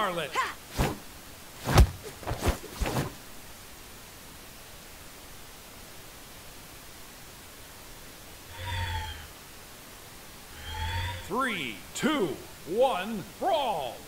Charlotte. Three, two, one, brawl!